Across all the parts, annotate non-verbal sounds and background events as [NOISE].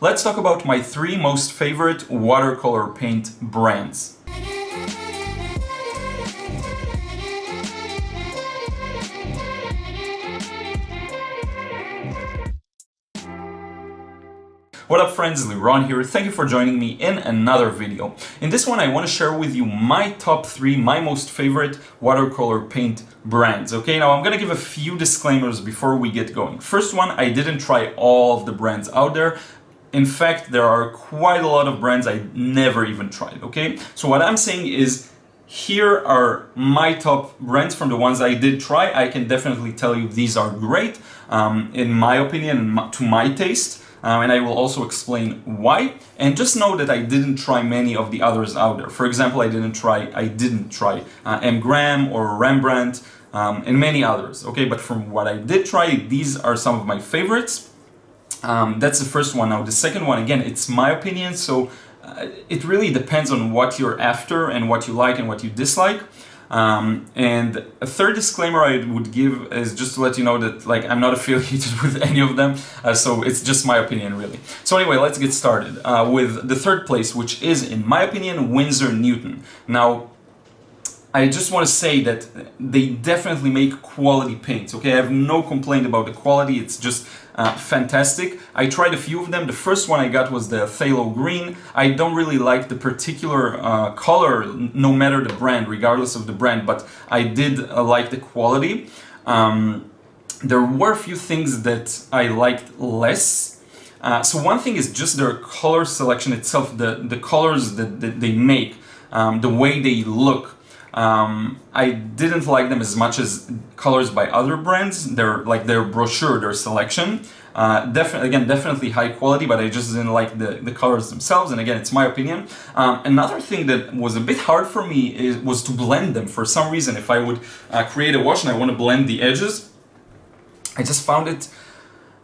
let's talk about my three most favorite watercolor paint brands. What up friends, Liron here. Thank you for joining me in another video. In this one I want to share with you my top 3, my most favorite watercolor paint brands. Okay, now I'm gonna give a few disclaimers before we get going. First one, I didn't try all of the brands out there. In fact, there are quite a lot of brands I never even tried, okay? So what I'm saying is here are my top brands from the ones I did try. I can definitely tell you these are great, um, in my opinion, to my taste um, and I will also explain why. And just know that I didn't try many of the others out there. For example, I didn't try I didn't try uh, M. Graham or Rembrandt um, and many others. Okay, but from what I did try, these are some of my favorites. Um, that's the first one. Now the second one, again, it's my opinion, so uh, it really depends on what you're after and what you like and what you dislike. Um, and a third disclaimer I would give is just to let you know that like I'm not [LAUGHS] affiliated with any of them, uh, so it's just my opinion really. So anyway, let's get started uh, with the third place, which is, in my opinion, Winsor Newton. Now, I just want to say that they definitely make quality paints. Okay, I have no complaint about the quality. It's just uh, fantastic. I tried a few of them. The first one I got was the Phthalo Green. I don't really like the particular uh, color, no matter the brand, regardless of the brand, but I did uh, like the quality. Um, there were a few things that I liked less. Uh, so one thing is just their color selection itself, the, the colors that, that they make, um, the way they look. Um, I didn't like them as much as colors by other brands. They're like their brochure, their selection. Uh, definitely, again, definitely high quality, but I just didn't like the, the colors themselves. And again, it's my opinion. Um, another thing that was a bit hard for me is, was to blend them. For some reason, if I would uh, create a wash and I want to blend the edges, I just found it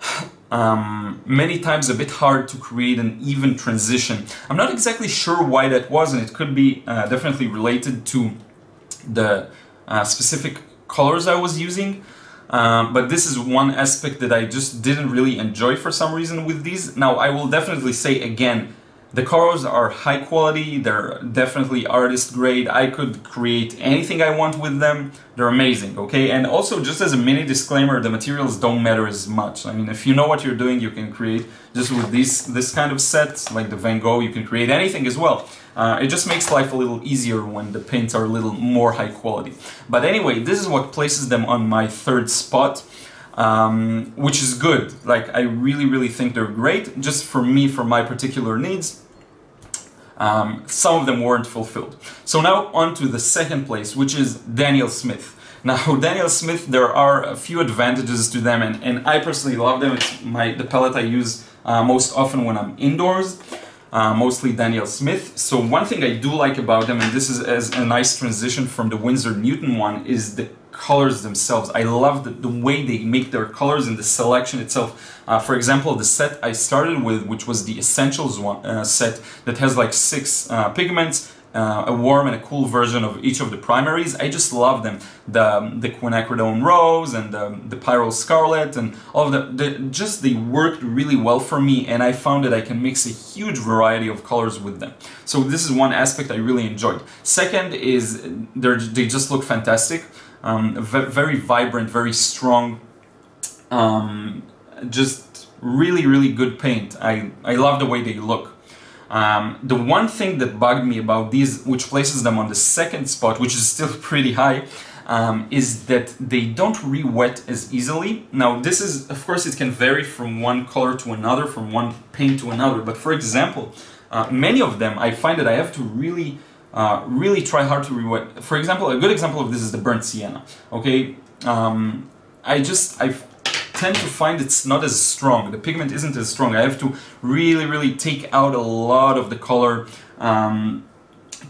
[SIGHS] um, many times a bit hard to create an even transition. I'm not exactly sure why that was, and it could be uh, definitely related to the uh, specific colors I was using. Um, but this is one aspect that I just didn't really enjoy for some reason with these. Now I will definitely say again, the colors are high quality, they're definitely artist grade. I could create anything I want with them. They're amazing, okay? And also, just as a mini disclaimer, the materials don't matter as much. I mean, if you know what you're doing, you can create just with these, this kind of set, like the Van Gogh, you can create anything as well. Uh, it just makes life a little easier when the paints are a little more high quality. But anyway, this is what places them on my third spot. Um, which is good. Like, I really, really think they're great. Just for me, for my particular needs, um, some of them weren't fulfilled. So now on to the second place, which is Daniel Smith. Now, [LAUGHS] Daniel Smith, there are a few advantages to them, and, and I personally love them. It's my the palette I use uh, most often when I'm indoors, uh, mostly Daniel Smith. So one thing I do like about them, and this is as a nice transition from the Winsor Newton one, is the colors themselves. I love the, the way they make their colors and the selection itself. Uh, for example, the set I started with, which was the Essentials one, uh, set that has like six uh, pigments, uh, a warm and a cool version of each of the primaries. I just love them. The, the quinacridone rose and the, the pyrrole scarlet and all of the, the, just they worked really well for me and I found that I can mix a huge variety of colors with them. So this is one aspect I really enjoyed. Second is they just look fantastic um, very vibrant, very strong, um, just really, really good paint. I, I love the way they look. Um, the one thing that bugged me about these, which places them on the second spot, which is still [LAUGHS] pretty high, um, is that they don't re-wet as easily. Now this is, of course, it can vary from one color to another, from one paint to another, but for example, uh, many of them I find that I have to really uh, really try hard to rewet. For example, a good example of this is the burnt sienna. Okay, um, I just I tend to find it's not as strong. The pigment isn't as strong. I have to really, really take out a lot of the color um,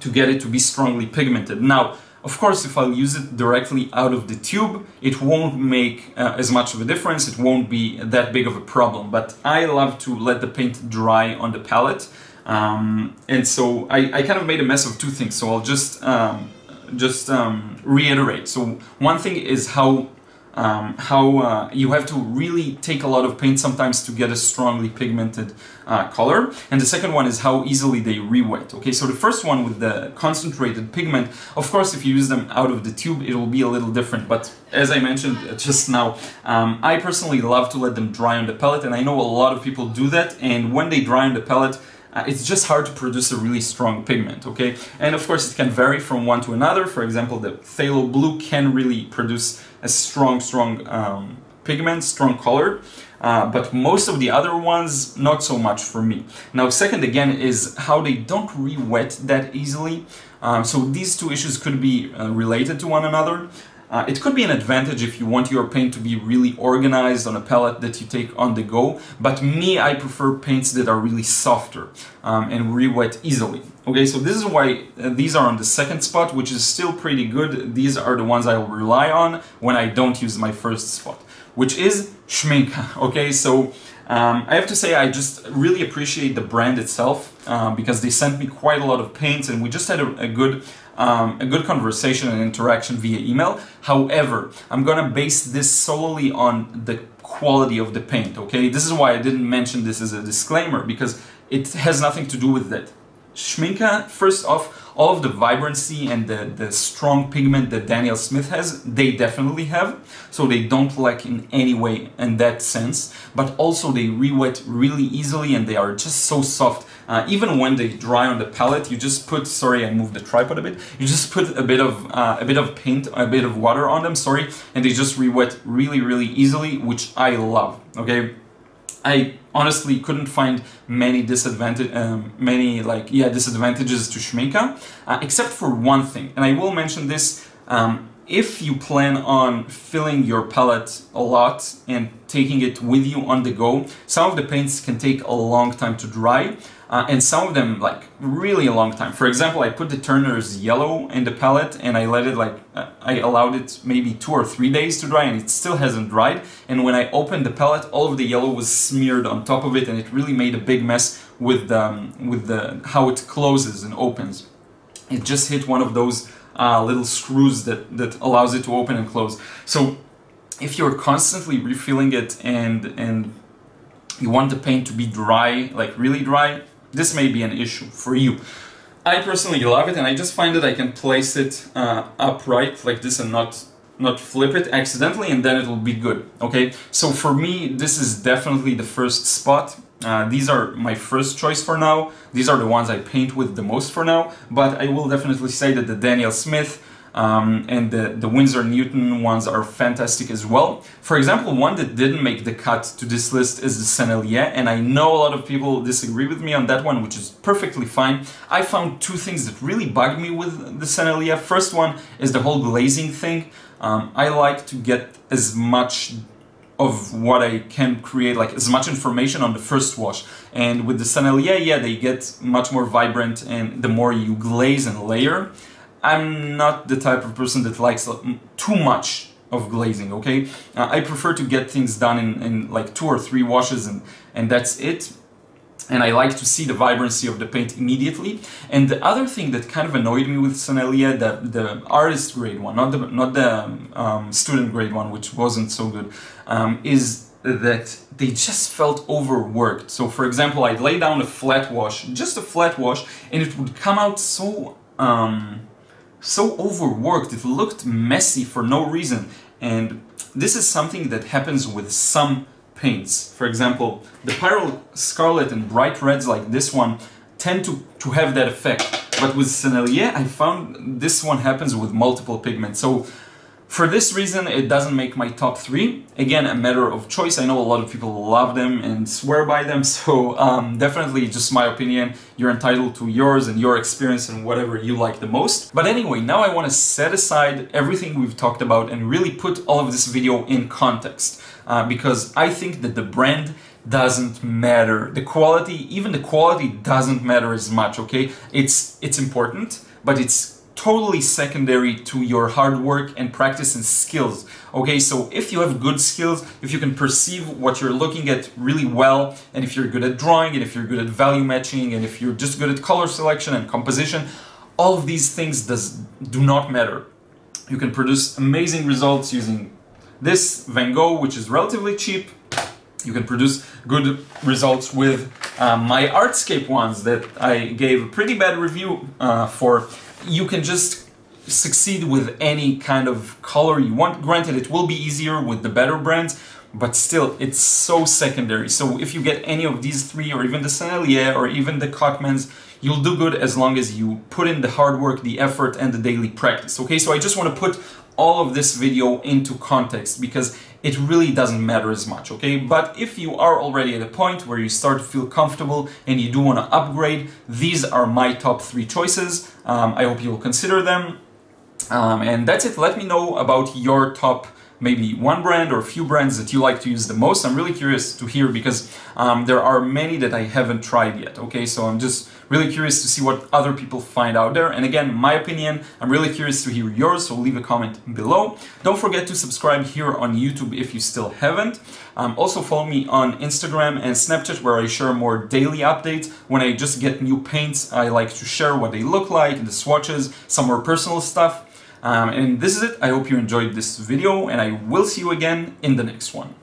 to get it to be strongly pigmented. Now, of course, if I'll use it directly out of the tube, it won't make uh, as much of a difference. It won't be that big of a problem. But I love to let the paint dry on the palette um, and so I, I, kind of made a mess of two things. So I'll just um, just um, reiterate. So one thing is how um, how uh, you have to really take a lot of paint sometimes to get a strongly pigmented uh, color. And the second one is how easily they re-wet. Okay, so the first one with the concentrated pigment, of course, if you use them out of the tube, it will be a little different. But as I mentioned just now, um, I personally love to let them dry on the palette, and I know a lot of people do that. And when they dry on the palette, uh, it's just hard to produce a really strong pigment, okay? And of course it can vary from one to another. For example, the phthalo blue can really produce a strong, strong um, pigment, strong color. Uh, but most of the other ones, not so much for me. Now, second again is how they don't re-wet that easily. Um, so these two issues could be uh, related to one another. Uh, it could be an advantage if you want your paint to be really organized on a palette that you take on the go, but me, I prefer paints that are really softer um, and re-wet easily. Okay, so this is why uh, these are on the second spot, which is still pretty good. These are the ones I will rely on when I don't use my first spot, which is Schmincke. [LAUGHS] Okay, so um, I have to say I just really appreciate the brand itself um, because they sent me quite a lot of paints and we just had a, a good um, a good conversation and interaction via email. However, I'm gonna base this solely on the quality of the paint, okay? This is why I didn't mention this as a disclaimer because it has nothing to do with that. Schmincke, first off, all of the vibrancy and the, the strong pigment that Daniel Smith has, they definitely have. So they don't lack in any way in that sense. But also they re-wet really easily and they are just so soft. Uh, even when they dry on the palette, you just put, sorry, I moved the tripod a bit. You just put a bit of uh, a bit of paint, a bit of water on them, sorry, and they just re-wet really, really easily, which I love, okay? I honestly couldn't find many disadvantage, um, many like yeah disadvantages to Schmincke, uh, except for one thing, and I will mention this. Um, if you plan on filling your palette a lot and taking it with you on the go, some of the paints can take a long time to dry uh, and some of them like really a long time. For example, I put the Turner's yellow in the palette and I let it like, uh, I allowed it maybe two or three days to dry and it still hasn't dried. And when I opened the palette, all of the yellow was smeared on top of it and it really made a big mess with, um, with the, how it closes and opens. It just hit one of those uh, little screws that, that allows it to open and close. So if you're constantly refilling it and, and you want the paint to be dry, like really dry, this may be an issue for you. I personally love it and I just find that I can place it uh, upright like this and not not flip it accidentally and then it will be good okay? So for me this is definitely the first spot. Uh, these are my first choice for now. These are the ones I paint with the most for now. But I will definitely say that the Daniel Smith um, and the, the Winsor Newton ones are fantastic as well. For example, one that didn't make the cut to this list is the Sennelier, and I know a lot of people disagree with me on that one, which is perfectly fine. I found two things that really bugged me with the Sennelier. First one is the whole glazing thing. Um, I like to get as much of what I can create, like as much information on the first wash. And with the Sennelier, yeah, they get much more vibrant and the more you glaze and layer, I'm not the type of person that likes too much of glazing, okay? Uh, I prefer to get things done in, in like two or three washes and, and that's it. And I like to see the vibrancy of the paint immediately. And the other thing that kind of annoyed me with Sennelier, the, the artist grade one, not the, not the um, student grade one, which wasn't so good, um, is that they just felt overworked. So for example, I'd lay down a flat wash, just a flat wash, and it would come out so um, so overworked, it looked messy for no reason. And this is something that happens with some paints. For example, the Pyrrole Scarlet and bright reds like this one tend to, to have that effect. But with Sennelier, I found this one happens with multiple pigments. So for this reason, it doesn't make my top three. Again, a matter of choice. I know a lot of people love them and swear by them, [LAUGHS] so um, definitely just my opinion. You're entitled to yours and your experience and whatever you like the most. But anyway, now I want to set aside everything we've talked about and really put all of this video in context. Uh, because I think that the brand doesn't matter. The quality, even the quality doesn't matter as much, okay? It's, it's important, but it's totally secondary to your hard work and practice and skills. Okay, so if you have good skills, if you can perceive what you're looking at really well, and if you're good at drawing, and if you're good at value matching, and if you're just good at color selection and composition, all of these things does do not matter. You can produce amazing results using this Van Gogh, which is relatively cheap, you can produce good results with uh, my Artscape ones that I gave a pretty bad review uh, for. You can just succeed with any kind of color you want. Granted, it will be easier with the better brands, but still, it's so secondary. So if you get any of these three, or even the Sennelier, or even the Cotmans, you'll do good as long as you put in the hard work, the effort, and the daily practice. Okay, so I just want to put all of this video into context because it really doesn't matter as much, okay? But if you are already at a point where you start to feel comfortable and you do want to upgrade, these are my top three choices. Um, I hope you will consider them. Um, and that's it. Let me know about your top maybe one brand or a few brands that you like to use the most. I'm really curious to hear because um, there are many that I haven't tried yet. Okay, so I'm just really curious to see what other people find out there. And again, my opinion, I'm really curious to hear yours, so leave a comment below. Don't forget to subscribe here on YouTube if you still haven't. Um, also follow me on Instagram and Snapchat where I share more daily updates. When I just get new paints, I like to share what they look like, the swatches, some more personal stuff. Um, and this is it. I hope you enjoyed this video and I will see you again in the next one.